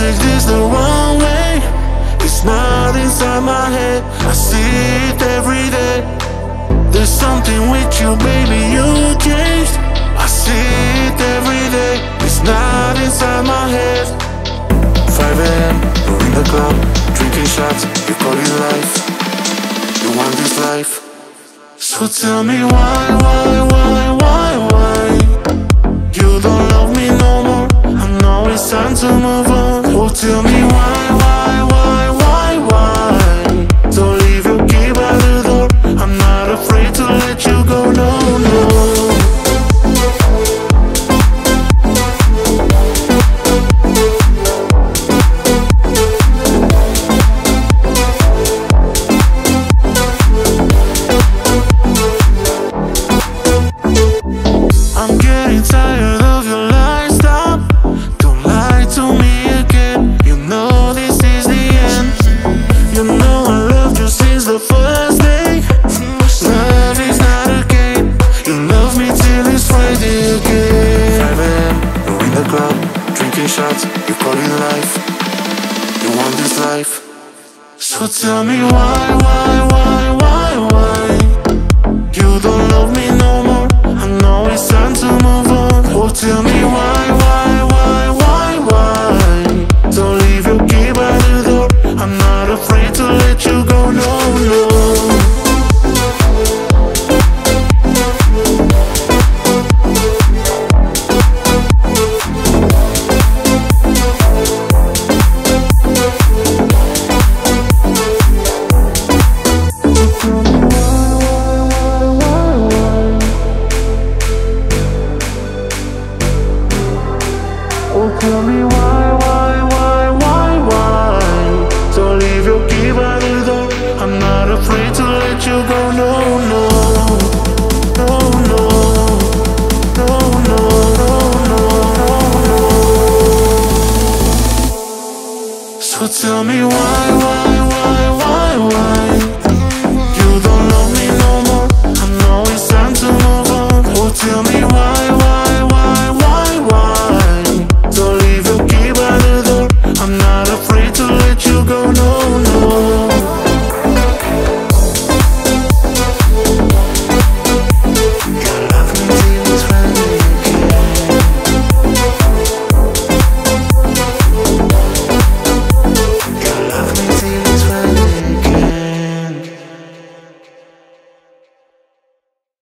take this the wrong way. It's not inside my head I see it every day. There's something with you, baby, you changed. I see it every day It's not inside my head. 5 a.m., you're in the club Drinking shots, you call it life. You want this life. So tell me why, why, why? Shots, you call it life. You want this life. So tell me why, why, why, why, why Tell me why, why, why, why, why? So leave your key by the door. I'm not afraid to let you go, no, no No, no No, no, no, no, So tell me why, why, why, why, why? You don't love me no more. I know it's time to move on. Oh, tell me why, why